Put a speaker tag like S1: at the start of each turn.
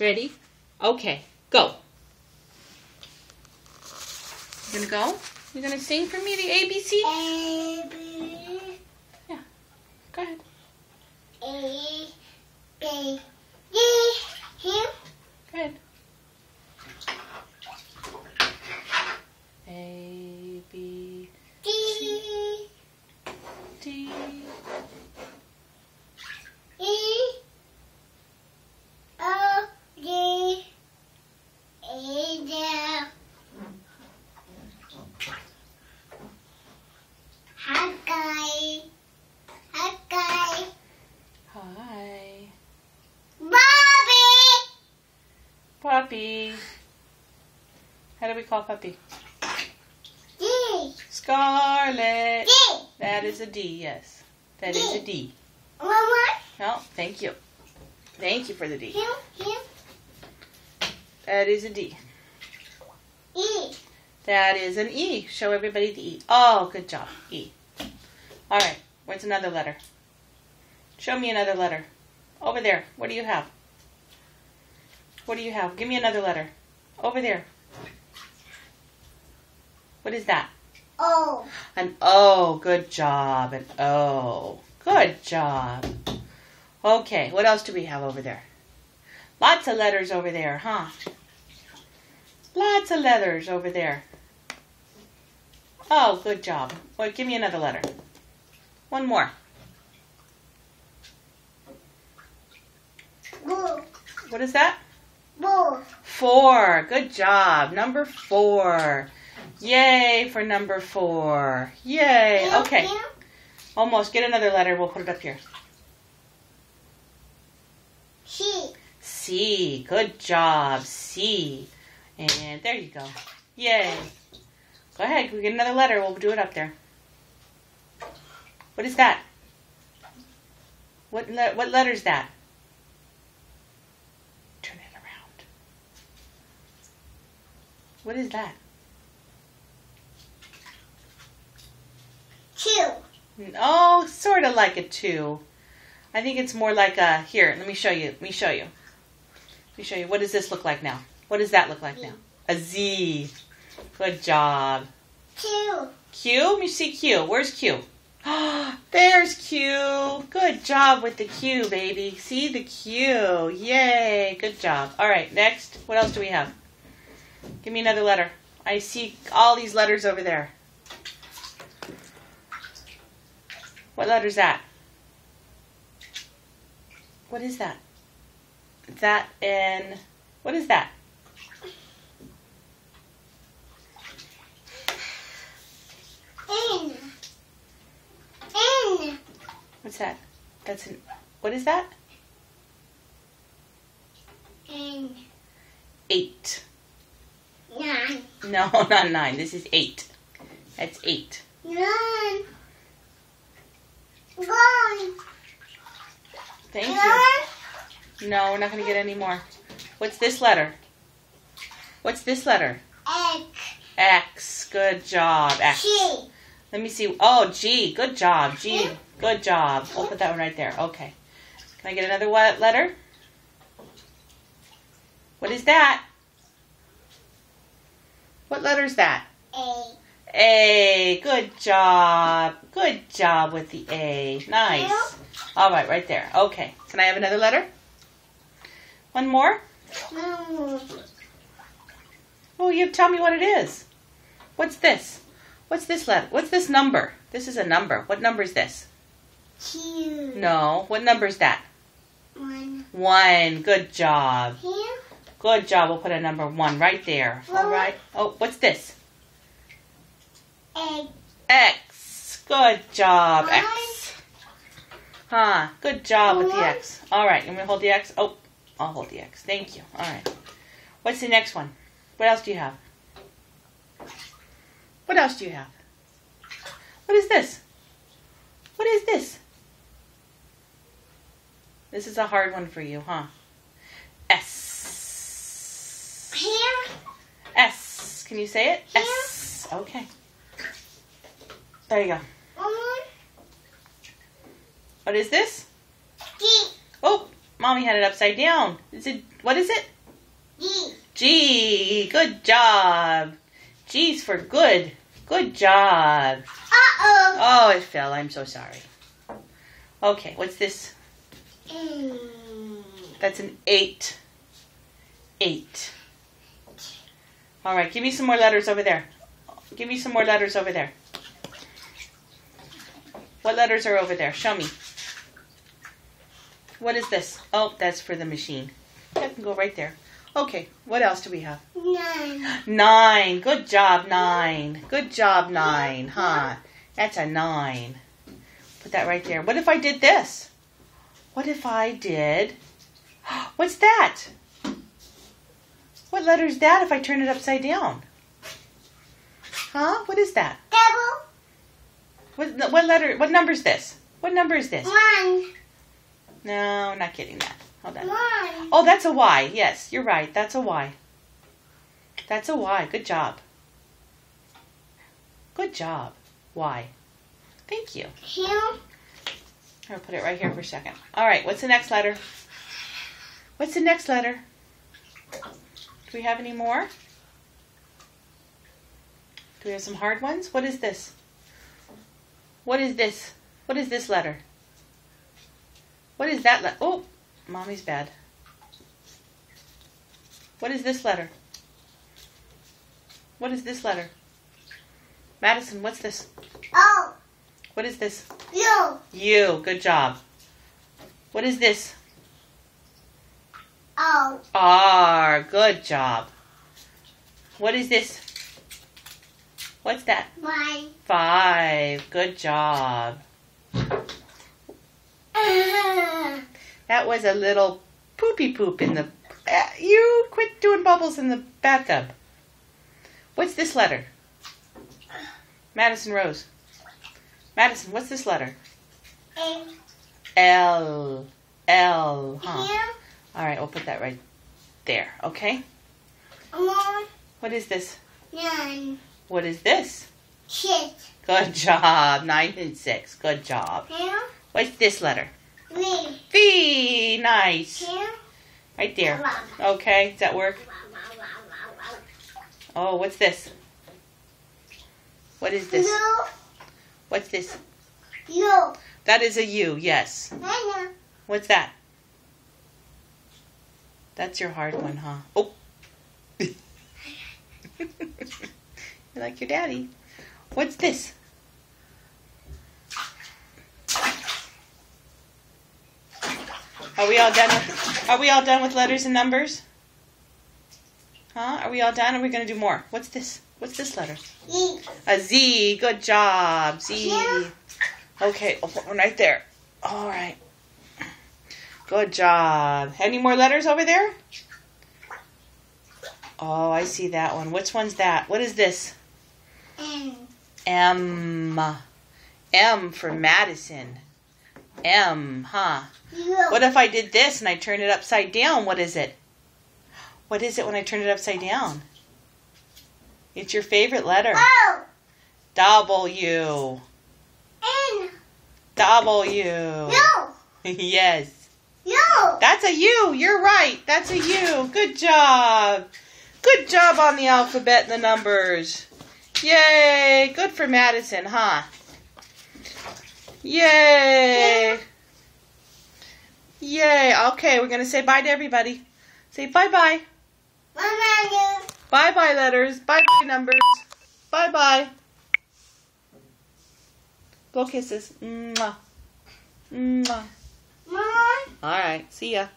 S1: Ready? Okay, go. You gonna go? You gonna sing for me the ABC?
S2: A B
S1: Go ahead.
S2: A B D Q
S1: Go ahead. A B
S2: D
S1: D
S2: E O D A D Hi guy Hi guy
S1: Hi.
S2: Bobby
S1: Puppy. How do we call puppy?
S2: D
S1: Scarlet.
S2: D
S1: That is a D, yes. That is a D.
S2: One more
S1: No, thank you. Thank you for the D.
S2: Q Q
S1: That is a D.
S2: E
S1: That is an E. Show everybody the E. Oh, good job. E. All right. Where's another letter? Show me another letter. Over there. What do you have? What do you have? Give me another letter. Over there. What is that?
S2: O
S1: An O. Good job. An O. Good job. Okay. What else do we have over there? Lots of letters over there, huh? Lots of letters over there. Oh, good job. Well, give me another letter. One more.
S2: Boo
S1: What is that?
S2: Boo
S1: Four. Good job. Number four. Yay for number four. Yay. Okay. Almost. Get another letter. We'll put it up here.
S2: She
S1: C. Good job. C. And there you go. Yay. Go ahead. Can we get another letter? We'll do it up there. What is that? What le- what letter's that? Turn it around. What is that?
S2: Two
S1: Oh, sort of like a two. I think it's more like a. Here, let me show you. Let me show you. Let me show you. What does this look like now? What does that look like now? A Z. Good job.
S2: Q.
S1: Q? Let me see Q. Where's Q? There's Q. Good job with the Q, baby. See the Q. Yay. Good job. All right, next. What else do we have? Give me another letter. I see all these letters over there. What letter's that? What is that? Is that in. What is that?
S2: N N
S1: What's that? That's an. What is that?
S2: N
S1: Eight.
S2: nine
S1: No, not nine. This is eight. That's eight.
S2: nine
S1: Thank you. No, we're not going to get any more. What's this letter? What's this letter?
S2: X
S1: X. Good job. X.
S2: G
S1: Let me see. Oh, G. Good job. G. Good job. We'll put that one right there. Okay. Can I get another what letter? What is that? What letter is that?
S2: A
S1: A. Good job. Good job with the A. Nice. All right, right there. Okay. Can I have another letter? One more?
S2: no
S1: Oh, you tell me what it is. What's this? What's this letter? What's this number? This is a number. What number is this?
S2: two
S1: No. What number is that?
S2: one
S1: One. Good job.
S2: here
S1: Good job. We'll put a number one right there. All right. Oh, what's this?
S2: X
S1: X. Good job. X. Huh. Good job with the X. All right. You want me to hold the X? Oh, I'll hold the X. Thank you. All right. What's the next one? What else do you have? What else do you have? What is this? What is this? This is a hard one for you, huh? S.
S2: here
S1: S. Can you say it? S. Okay. There you go. What is this?
S2: G
S1: Oh, Mommy had it upside down. Is it, what is it?
S2: G.
S1: G. Good job. G's for good. Good job.
S2: Uh-oh.
S1: Oh, it fell. I'm so sorry. Okay, what's this?
S2: Mm.
S1: That's an eight. Eight. All right, give me some more letters over there. Give me some more letters over there. What letters are over there? Show me. What is this? Oh, that's for the machine. That can go right there. Okay, what else do we have?
S2: Nine.
S1: Nine. Good job, nine. Good job, nine. Huh? That's a nine. Put that right there. What if I did this? What if I did. What's that? What letter is that if I turn it upside down? Huh? What is that?
S2: Double.
S1: What, what letter? What number is this? What number is this?
S2: One.
S1: No, not getting that. Hold on.
S2: One.
S1: Oh, that's a Y. Yes, you're right. That's a Y. That's a Y. Good job. Good job. Y. Thank you.
S2: Two.
S1: I'll put it right here for a second. All right, what's the next letter? What's the next letter? Do we have any more? Do we have some hard ones? What is this? What is this? What is this letter? What is that letter? Oh, mommy's bad. What is this letter? What is this letter? Madison, what's this?
S2: Oh.
S1: What is this?
S2: You.
S1: You. Good job. What is this?
S2: Oh.
S1: R. Good job. What is this? What's that?
S2: One.
S1: Five. Good job. That was a little poopy poop in the. Uh, you quit doing bubbles in the bathtub. What's this letter? Madison Rose. Madison, what's this letter?
S2: A.
S1: L. L. Huh.
S2: Here.
S1: All right, we'll put that right there. Okay.
S2: One.
S1: What is this?
S2: Nine.
S1: What is this?
S2: Six.
S1: Good job. Nine and six. Good job.
S2: Here.
S1: What's this letter?
S2: Three.
S1: V. Nice.
S2: Here.
S1: Right there. Okay. Does that work? Oh, what's this? What is this?
S2: You.
S1: What's this?
S2: You.
S1: That is a U. Yes. What's that? That's your hard one, huh? Oh. Like your daddy. What's this? Are we all done with Are we all done with letters and numbers? Huh? Are we all done? Are we going to do more? What's this? What's this letter?
S2: E.
S1: A Z. Good job. Z.
S2: Yeah.
S1: Okay, put one right there. All right. Good job. Any more letters over there? Oh, I see that one. Which one's that? What is this?
S2: N.
S1: M. M for Madison. M, huh? What if I did this and I turned it upside down? What is it? What is it when I turn it upside down? It's your favorite letter.
S2: O.
S1: W.
S2: N.
S1: W.
S2: You.
S1: yes.
S2: You.
S1: That's a U. You're right. That's a U. Good job. Good job on the alphabet and the numbers. Yay. Good for Madison, huh? Yay. Yay. Okay, we're going to say bye to everybody. Say bye bye.
S2: Mama, you.
S1: Bye bye letters. Bye bye numbers. Bye bye. Blow kisses. Mwah. Mwah.
S2: Mama.
S1: All right. See ya.